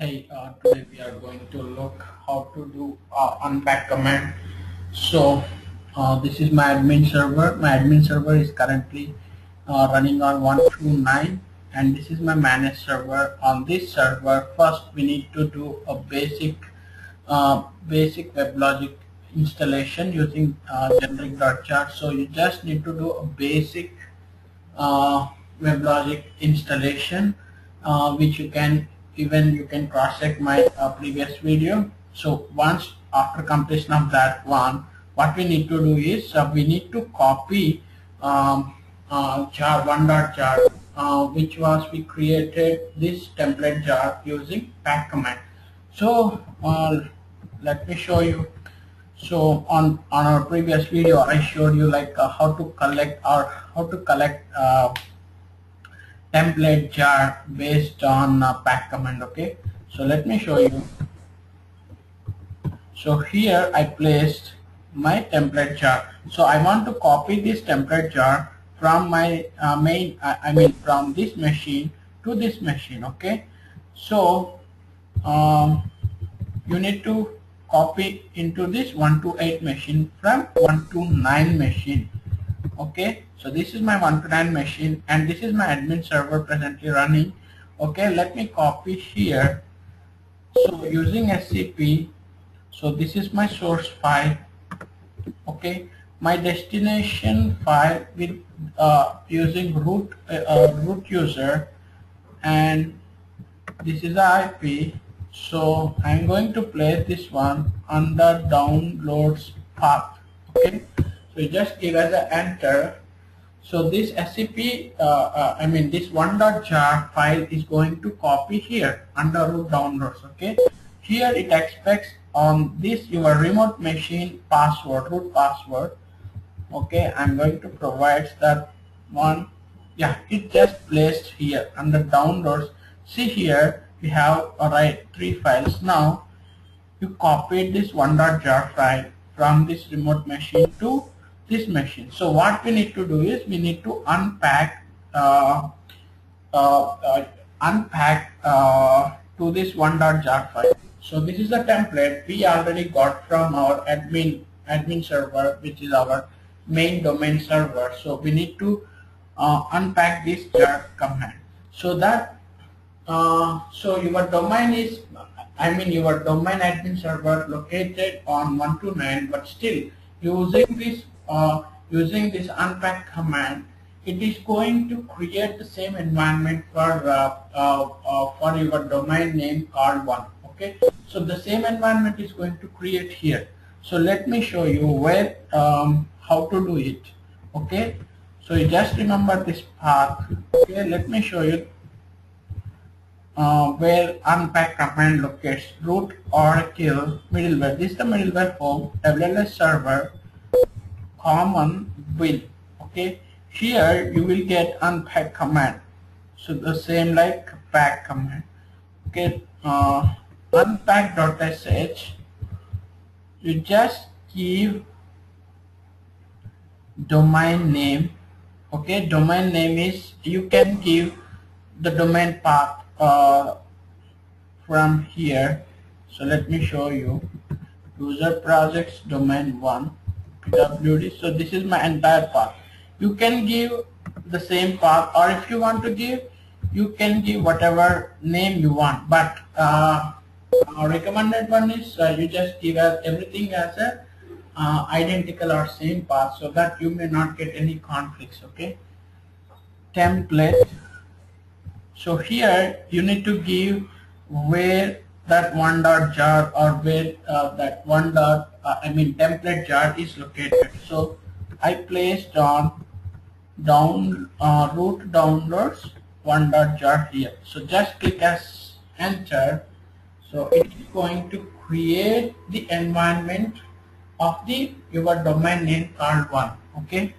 Hey, uh, today we are going to look how to do uh, unpack command. So uh, this is my admin server. My admin server is currently uh, running on 129 and this is my managed server. On this server, first we need to do a basic uh, basic WebLogic installation using uh, generic.jar. So you just need to do a basic WebLogic installation which you can even you can cross check my uh, previous video. So once after completion of that one what we need to do is uh, we need to copy um, uh, jar one dot jar uh, which was we created this template jar using pack command. So uh, let me show you. So on on our previous video I showed you like uh, how to collect or how to collect template jar based on uh, pack command okay? So let me show you. So here I placed my template jar so I want to copy this template jar from my uh, main uh, I mean from this machine to this machine okay? So um, you need to copy into this 128 machine from 129 machine okay so this is my 129 machine and this is my admin server presently running. Okay let me copy here. So using SCP so this is my source file. Okay my destination file with uh, using root uh, uh, root user and this is the IP so I'm going to place this one under downloads path. Okay so just give us an enter. So this SCP uh, uh, I mean this one dot jar file is going to copy here under root downloads okay? Here it expects on this your remote machine password root password okay? I'm going to provide that one. Yeah it just placed here under downloads. See here we have alright three files. Now you copied this one dot jar file from this remote machine to this machine. So what we need to do is we need to unpack uh, uh, uh, unpack uh, to this one jar file. So this is the template we already got from our admin admin server, which is our main domain server. So we need to uh, unpack this jar command. So that uh, so your domain is I mean your domain admin server located on 129, but still using this uh, using this unpack command, it is going to create the same environment for uh, uh, uh, for your domain name called one. Okay, so the same environment is going to create here. So let me show you where um, how to do it. Okay, so you just remember this path. Okay, let me show you uh, where unpack command locates root or kill middleware. This is the middleware home WLS server common will okay? Here you will get unpack command. So the same like pack command okay? Uh, unpack.sh you just give domain name okay? Domain name is you can give the domain path uh, from here. So let me show you. User projects domain 1 pwd so this is my entire path you can give the same path or if you want to give you can give whatever name you want. But uh, our recommended one is uh, you just give everything as a uh, identical or same path so that you may not get any conflicts okay? Template. So here you need to give where that one dot jar or where uh, that one dot uh, I mean template jar is located. So I placed on down uh, root downloads one dot jar here. So just click as enter. So it is going to create the environment of the your domain name called one. Okay.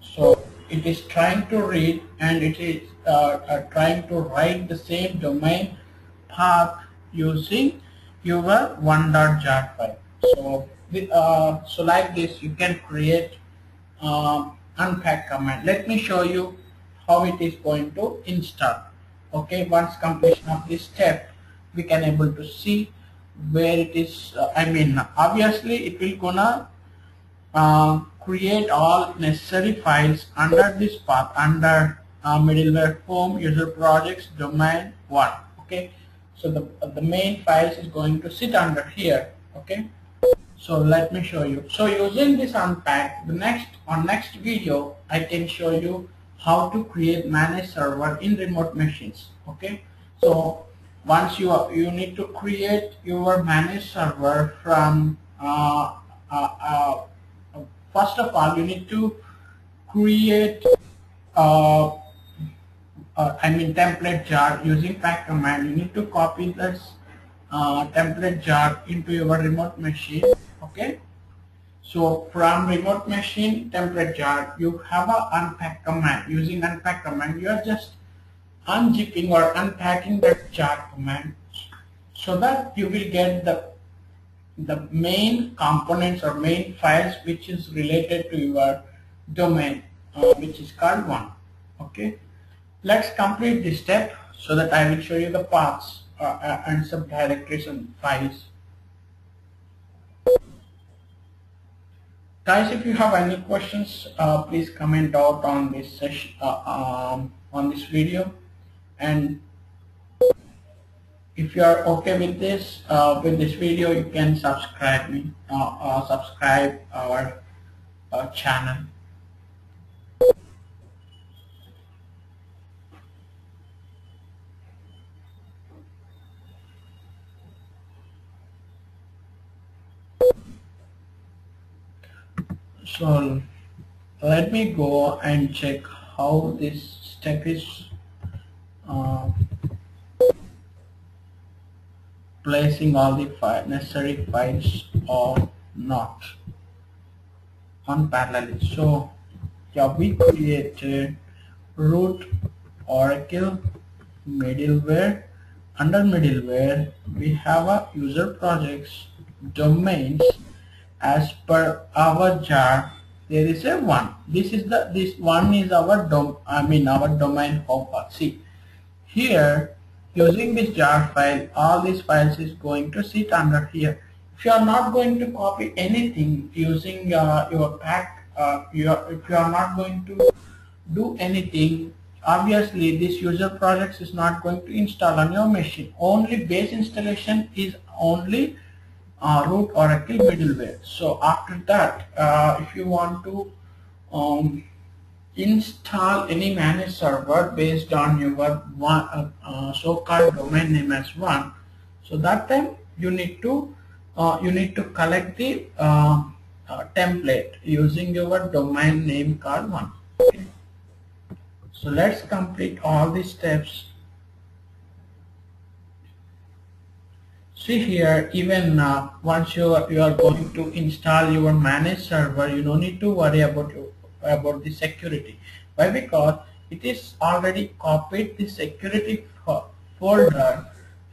So it is trying to read and it is uh, uh, trying to write the same domain path using your one dot jar file. So, uh, so like this you can create uh, unpack command. Let me show you how it is going to install. okay once completion of this step we can able to see where it is uh, I mean obviously it will gonna uh, create all necessary files under this path under uh, middleware home user projects domain 1 okay so the, the main files is going to sit under here okay? So let me show you. So using this unpack the next on next video I can show you how to create manage server in remote machines okay? So once you are, you need to create your managed server from uh, uh, uh, first of all you need to create uh, I mean template jar using pack command you need to copy this uh, template jar into your remote machine okay? So from remote machine template jar you have a unpack command. Using unpack command you are just unzipping or unpacking that jar command so that you will get the the main components or main files which is related to your domain uh, which is called one okay let's complete this step so that I will show you the paths uh, uh and subdirectories and files. Guys if you have any questions uh, please comment out on this session uh, um, on this video. And if you are okay with this uh, with this video you can subscribe me uh, subscribe our channel so let me go and check how this step is uh, placing all the file, necessary files or not on parallel. So yeah, we created root Oracle middleware. Under middleware, we have a user projects domains as per our jar there is a one this is the this one is our dom i mean our domain home see here, using this jar file, all these files is going to sit under here. If you are not going to copy anything using uh, your pack, uh, you are, if you are not going to do anything, obviously this user projects is not going to install on your machine. Only base installation is only uh, root Oracle middleware. So after that, uh, if you want to um, install any managed server based on your one uh, uh, so-called domain name as one so that time you need to uh, you need to collect the uh, template using your domain name called one okay. so let's complete all these steps see here even uh, once you are, you are going to install your managed server you don't need to worry about about the security. Why? Because it is already copied the security folder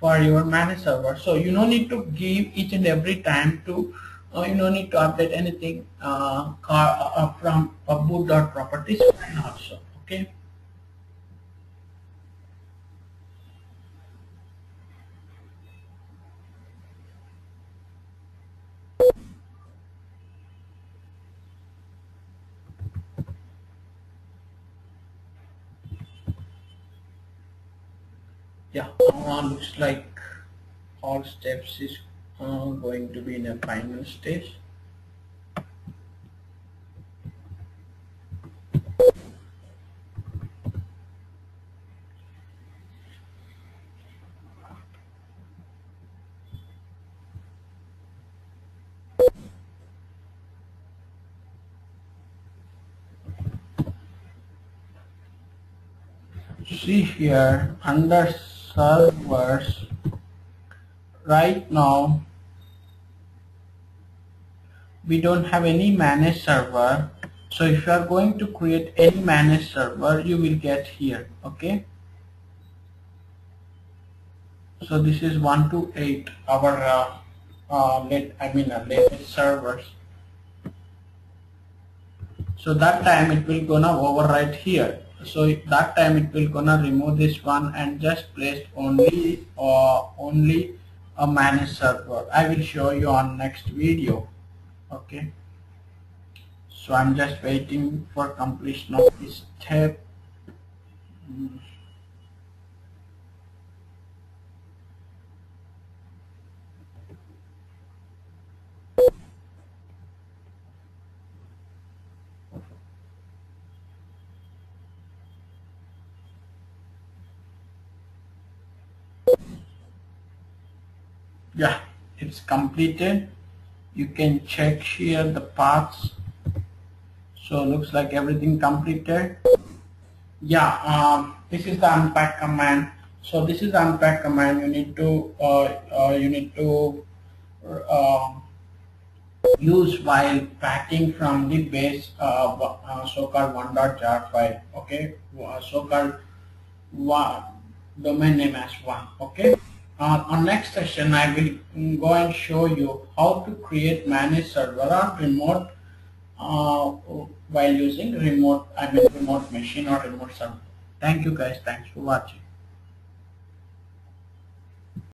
for your managed server. So you don't need to give each and every time to uh, you don't need to update anything uh, uh, from a boot.properties also. Okay. Yeah uh, looks like all steps is uh, going to be in a final stage. See here under servers right now we don't have any managed server. So if you are going to create any managed server you will get here okay? So this is 128 our uh, uh, let, I mean uh, latest servers. So that time it will gonna overwrite here so that time it will gonna remove this one and just place only uh, only a managed server. I will show you on next video okay? So I'm just waiting for completion of this step yeah it's completed. You can check here the paths so looks like everything completed. Yeah um, this is the unpack command. So this is the unpack command. You need to uh, uh, you need to uh, use while packing from the base uh, uh, so-called 1.jar file okay? So-called domain name as one okay uh, on next session I will go and show you how to create managed server on remote uh, while using remote I mean remote machine or remote server. Thank you guys. Thanks for watching.